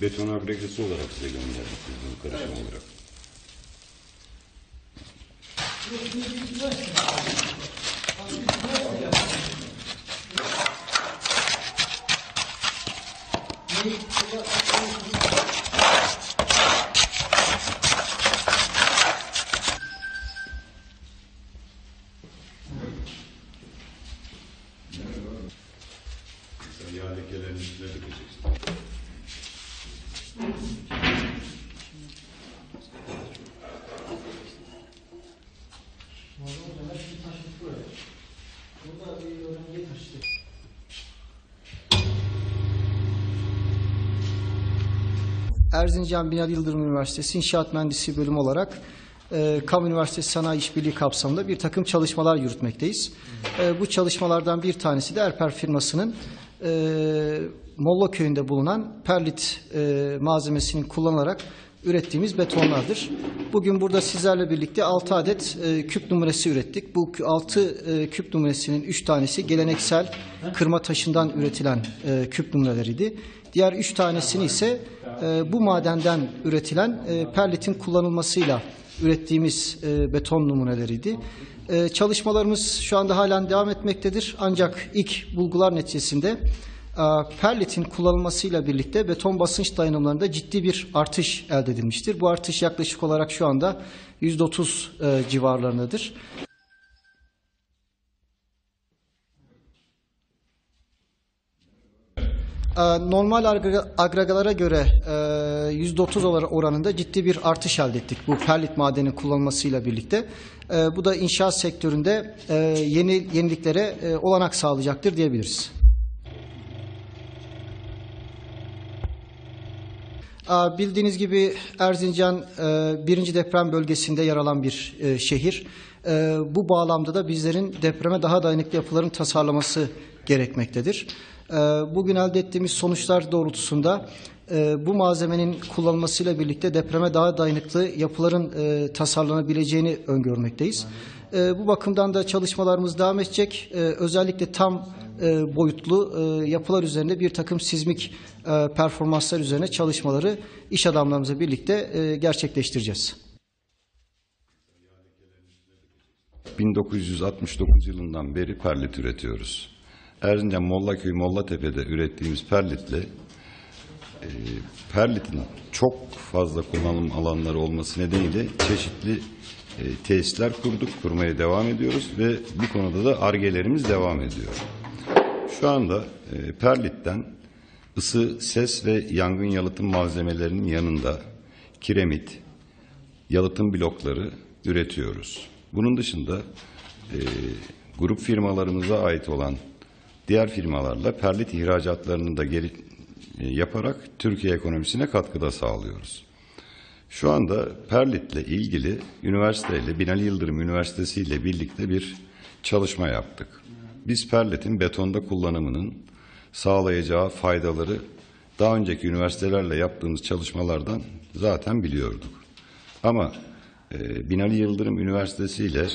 beton agregesi olarak size gönderdik biz bunu karışım olarak. Mesela yağ lekelerini üstüne dökeceksin. Erzincan Binali Yıldırım Üniversitesi İnşaat Mühendisliği bölümü olarak e, Kamu Üniversitesi Sanayi İşbirliği kapsamında bir takım çalışmalar yürütmekteyiz. E, bu çalışmalardan bir tanesi de Erper firmasının e, Molla köyünde bulunan perlit e, malzemesinin kullanılarak ürettiğimiz betonlardır. Bugün burada sizlerle birlikte 6 adet e, küp numarası ürettik. Bu 6 küp numarasının 3 tanesi geleneksel kırma taşından üretilen e, küp numaralarıydı. Diğer 3 tanesini ise e, bu madenden üretilen e, perlitin kullanılmasıyla ürettiğimiz e, beton numuneleriydi. E, çalışmalarımız şu anda halen devam etmektedir. Ancak ilk bulgular neticesinde e, perlitin kullanılmasıyla birlikte beton basınç dayanımlarında ciddi bir artış elde edilmiştir. Bu artış yaklaşık olarak şu anda %30 e, civarlarındadır. Normal agrega- agregalara göre e, %30 olar- oranında ciddi bir artış elde ettik bu perlit madenin kullanılmasıyla birlikte. E, Bu da inşaat sektöründe e, yeni yeniliklere e, olanak sağlayacaktır diyebiliriz. Bildiğiniz gibi Erzincan e, birinci deprem bölgesinde yer alan bir e, şehir. E, Bu bağlamda da bizlerin depreme daha dayanıklı yapıların tasarlaması gerekmektedir. E, Bugün elde ettiğimiz sonuçlar doğrultusunda e, bu malzemenin kullanılmasıyla birlikte depreme daha dayanıklı yapıların e, tasarlanabileceğini öngörmekteyiz. E, Bu bakımdan da çalışmalarımız devam edecek. Özellikle tam boyutlu yapılar üzerinde bir takım sismik performanslar üzerine çalışmaları iş adamlarımızla birlikte gerçekleştireceğiz. 1969 yılından beri perlit üretiyoruz. Erzincan Mollaköy Mollatepe'de ürettiğimiz perlitle e, perlitin çok fazla kullanım alanları olması nedeniyle çeşitli e, tesisler kurduk, kurmaya devam ediyoruz ve bu konuda da argelerimiz devam ediyor. Şu anda e, perlitten ısı, ses ve yangın yalıtım malzemelerinin yanında kiremit, yalıtım blokları üretiyoruz. Bunun dışında e, grup firmalarımıza ait olan diğer firmalarla perlit ihracatlarını da geri e, yaparak Türkiye ekonomisine katkıda sağlıyoruz. Şu anda Perlit'le ilgili üniversiteyle, Binali Yıldırım Üniversitesi ile birlikte bir çalışma yaptık. Biz Perlit'in betonda kullanımının sağlayacağı faydaları daha önceki üniversitelerle yaptığımız çalışmalardan zaten biliyorduk. Ama e, Binali Yıldırım Üniversitesi ile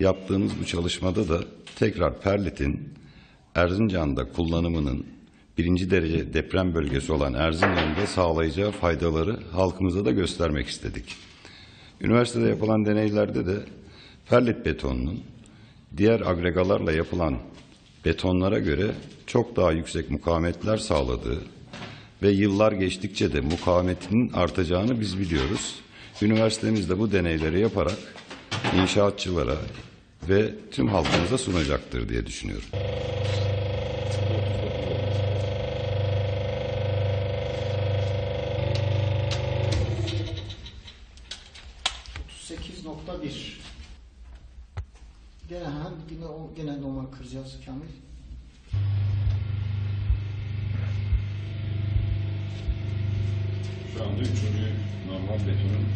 yaptığımız bu çalışmada da tekrar Perlit'in Erzincan'da kullanımının birinci derece deprem bölgesi olan Erzincan'da sağlayacağı faydaları halkımıza da göstermek istedik. Üniversitede yapılan deneylerde de perlit betonunun diğer agregalarla yapılan betonlara göre çok daha yüksek mukavemetler sağladığı ve yıllar geçtikçe de mukavemetinin artacağını biz biliyoruz. Üniversitemiz de bu deneyleri yaparak inşaatçılara ve tüm halkımıza sunacaktır diye düşünüyorum. bir. Gene ha, yine o gene normal kıracağız Kamil. Şu anda üçüncü normal betonun